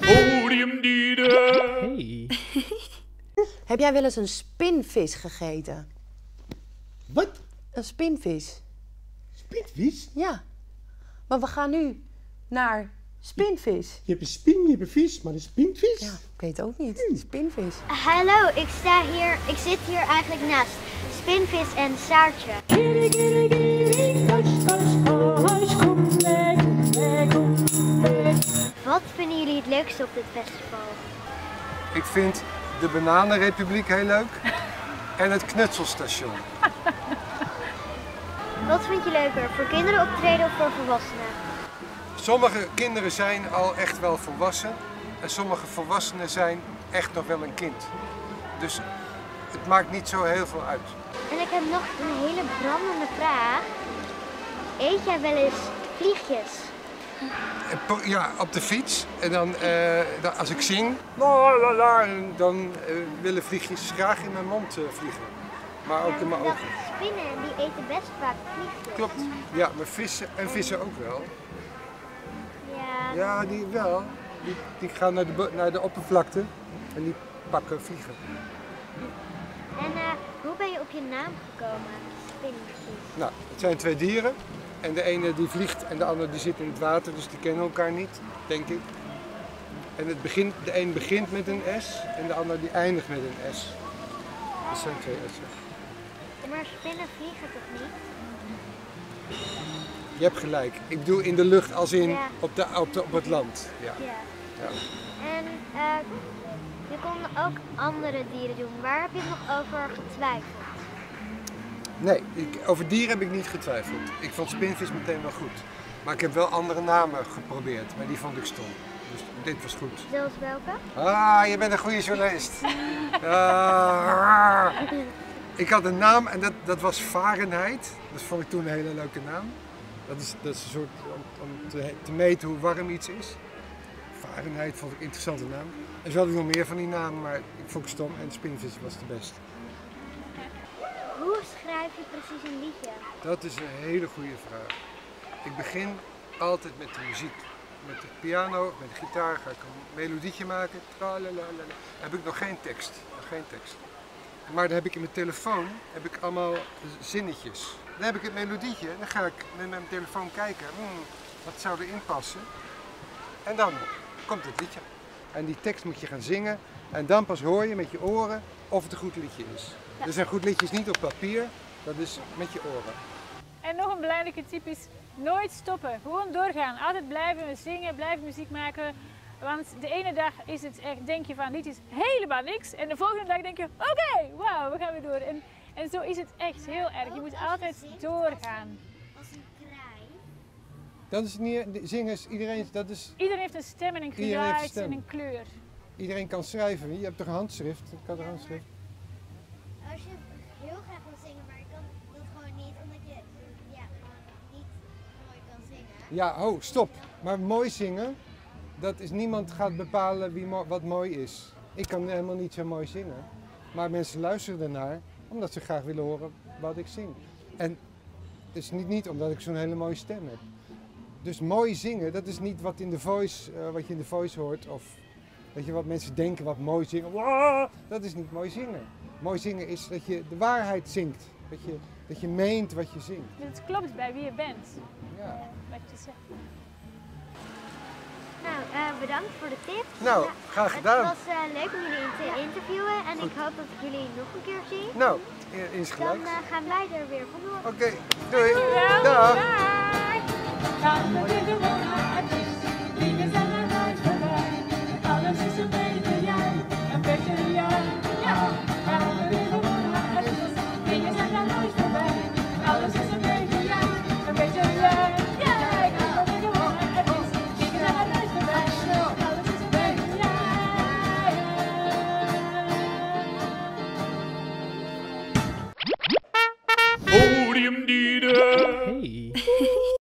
Podiumdieren. Hey. Heb jij wel eens een spinvis gegeten? Wat? Een spinvis? Spinvis? Ja. Maar we gaan nu naar spinvis. Je hebt een spin, je hebt een vis, maar een spinvis? Ja, ik weet het ook niet. Spinvis. Hallo, ik sta hier, ik zit hier eigenlijk naast Spinvis en Saartje. Leukste op dit festival? Ik vind de Bananenrepubliek heel leuk. En het Knutselstation. Wat vind je leuker, voor kinderen optreden of voor volwassenen? Sommige kinderen zijn al echt wel volwassen. En sommige volwassenen zijn echt nog wel een kind. Dus het maakt niet zo heel veel uit. En ik heb nog een hele brandende vraag. Eet jij wel eens vliegjes? Po- Ja, op de fiets. En dan, eh, dan als ik zing, la, la, la, en dan eh, willen vliegjes graag in mijn mond eh, vliegen. Maar ook in mijn ogen. Spinnen die eten best vaak vliegjes. Klopt. Ja, maar vissen en vissen ook wel. Ja. Ja, die wel. Die, die gaan naar de, naar de oppervlakte en die pakken vliegen. En eh, hoe ben je op je naam gekomen? Spinnenvis. Nou, het zijn twee dieren. En de ene die vliegt en de andere die zit in het water, dus die kennen elkaar niet, denk ik. En het begint, de een begint met een S en de ander die eindigt met een S. Dat zijn twee S'en. Maar spinnen vliegen toch niet? Je hebt gelijk. Ik bedoel in de lucht als in Ja. op, de, op, de, op het land. Ja. Ja. Ja. En eh, je kon ook andere dieren doen. Waar heb je nog over getwijfeld? Nee, ik, over dieren heb ik niet getwijfeld. Ik vond spinvis meteen wel goed. Maar ik heb wel andere namen geprobeerd, maar die vond ik stom. Dus dit was goed. Zoals welke? Ah, je bent een goede journalist. Ah. ik had een naam en dat, dat was Fahrenheit. Dat vond ik toen een hele leuke naam. Dat is, dat is een soort om, om te, te meten hoe warm iets is. Fahrenheit vond ik een interessante naam. En zo had ik nog meer van die namen, maar ik vond het stom en spinvis was de beste. Hoe schrijf je precies een liedje? Dat is een hele goede vraag. Ik begin altijd met de muziek. Met de piano, met de gitaar ga ik een melodietje maken. Tralalala. Heb ik nog geen tekst. Nog geen tekst. Maar dan heb ik in mijn telefoon heb ik allemaal zinnetjes. Dan heb ik het melodietje. Dan ga ik met mijn telefoon kijken. Hmm, wat zou erin passen? En dan komt het liedje. En die tekst moet je gaan zingen. En dan pas hoor je met je oren of het een goed liedje is. Dus een goed liedje is niet op papier. Dat is met je oren. En nog een belangrijke tip is nooit stoppen. Gewoon doorgaan. Altijd blijven zingen, blijven muziek maken. Want de ene dag is het echt, denk je van dit is helemaal niks. En de volgende dag denk je, oké, wauw, we gaan weer door. En, en zo is het echt heel erg. Je moet altijd doorgaan. Dat is niet, zingen is iedereen, dat is, Iedereen heeft een stem en een geluid en een kleur. iedereen kan schrijven. Je hebt toch een handschrift? Ik had een handschrift. Als je heel graag wil zingen, maar je kan dat gewoon niet, omdat je ja, niet mooi kan zingen. Ja, oh, stop. Maar mooi zingen, dat is niemand gaat bepalen wie wat mooi is. Ik kan helemaal niet zo mooi zingen. Maar mensen luisteren ernaar omdat ze graag willen horen wat ik zing. En het is niet, niet omdat ik zo'n hele mooie stem heb. Dus mooi zingen, dat is niet wat, in de voice, eh, wat je in de voice hoort. Of weet je, wat mensen denken wat mooi zingen. Wow, dat is niet mooi zingen. Mooi zingen is dat je de waarheid zingt. Dat je, dat je meent wat je zingt. Dat het klopt bij wie je bent. Ja. Wat je zegt. Nou, eh, bedankt voor de tips. Nou, Ja, graag gedaan. Het was eh, leuk om jullie te interviewen en ik hoop dat ik jullie nog een keer zie. Nou, Dan insgelijks. eh, gaan wij er weer vandoor. Oké, doei. Dankjewel. Dag. 让,우리이 쪽.